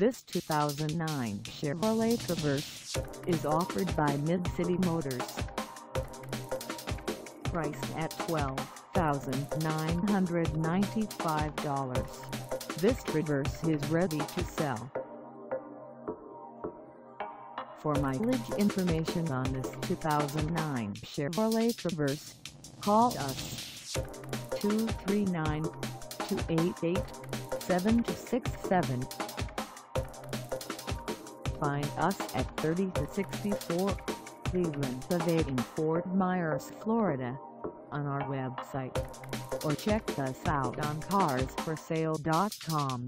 This 2009 Chevrolet Traverse is offered by Mid-City Motors. Priced at $12,995, this Traverse is ready to sell. For mileage information on this 2009 Chevrolet Traverse, call us 239-288-7267. Find us at 30-64 Cleveland Evading Fort Myers, Florida on our website or check us out on carsforsale.com.